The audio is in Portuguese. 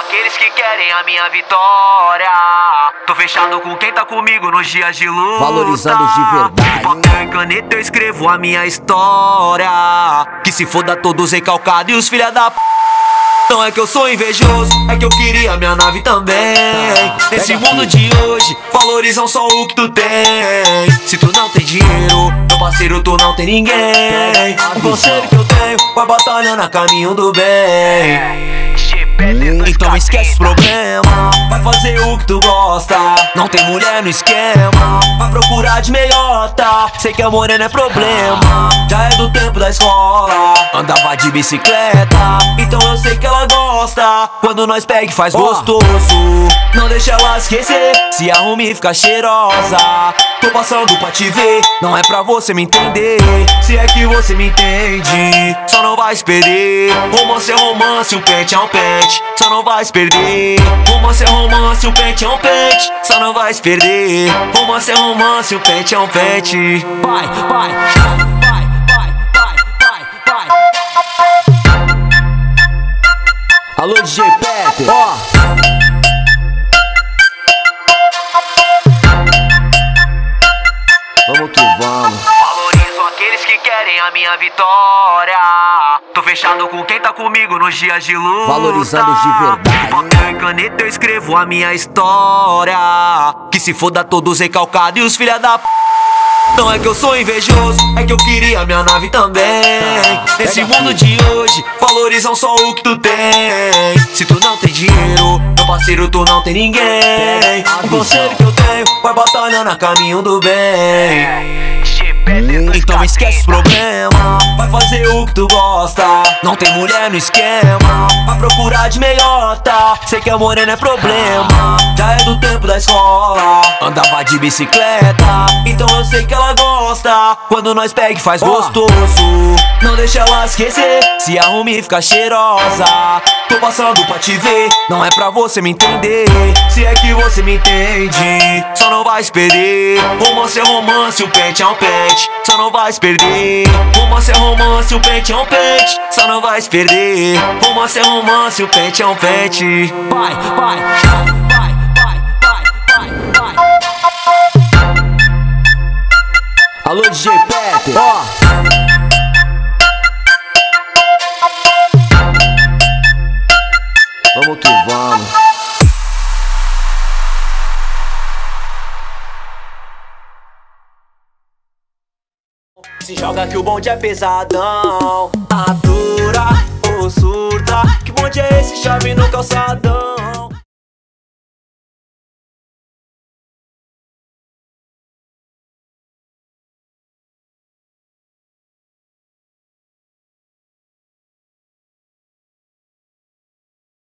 Aqueles que querem a minha vitória. Tô fechado com quem tá comigo nos dias de luta. Valorizando de verdade. Papel e caneta eu escrevo a minha história. Que se foda todos recalcados e os filha da p. Não é que eu sou invejoso, é que eu queria minha nave também. Nesse mundo de hoje, valorizam só o que tu tem. Se tu não tem dinheiro, meu parceiro, tu não tem ninguém. O conselho que eu tenho, vai batalhando a caminho do bem. Então esquece os problemas, vai fazer o que tu gosta. Não tem mulher no esquema, vai procurar de meiota. Sei que a morena é problema, já é do tempo da escola. Andava de bicicleta, então eu sei que ela gosta. Quando nós pega e faz gostoso, não deixa ela esquecer. Se arrume e fica cheirosa. Tô passando pra te ver, não é pra você me entender. Se é que você me entende, só não vai se perder. Romance é romance, um pente é um pente, só não vai se perder. Romance é romance, um pente é um pente, só não vai se perder. Romance é romance, um pente é um pente. Vai, vai, vai. Alô, DJ a minha vitória. Tô fechado com quem tá comigo nos dias de luta. Valorizando de verdade. Papel e caneta eu escrevo a minha história. Que se foda todos recalcados e os filha da p. Não é que eu sou invejoso, é que eu queria minha nave também. Nesse mundo de hoje, valorizam só o que tu tem. Se tu não tem dinheiro, meu parceiro, tu não tem ninguém. O conselho que eu tenho, vai batalhando a caminho do bem. Então esquece os problemas, vai fazer o que tu gosta. Não tem mulher no esquema, vai procurar de meiota. Sei que a morena é problema, já é do tempo da escola. Andava de bicicleta, então eu sei que ela gosta. Quando nós pega e faz gostoso, não deixa ela esquecer. Se arrume e fica cheirosa. Tô passando pra te ver, não é pra você me entender. Se é que você me entende, só não vai perder. Romance é romance, o pente é um pente, só não vai perder. Romance é romance, o pente é um pente, só não vai perder. Romance é romance, o pente é um pente. Vai, vai, vai. Alô, DJ Peter. Ó. Vamos que vamos. Se joga que o bonde é pesadão Atura